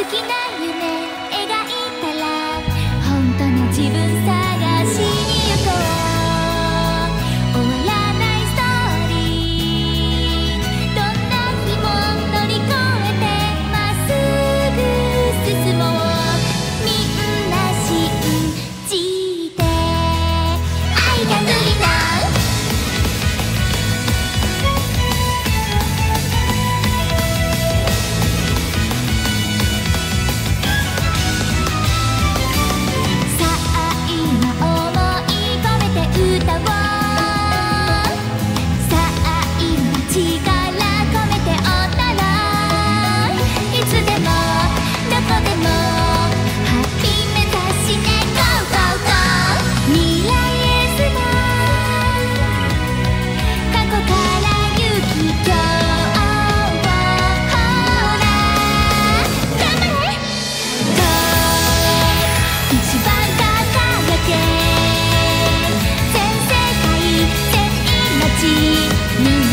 好きな夢描いたら本当の自分さちみんな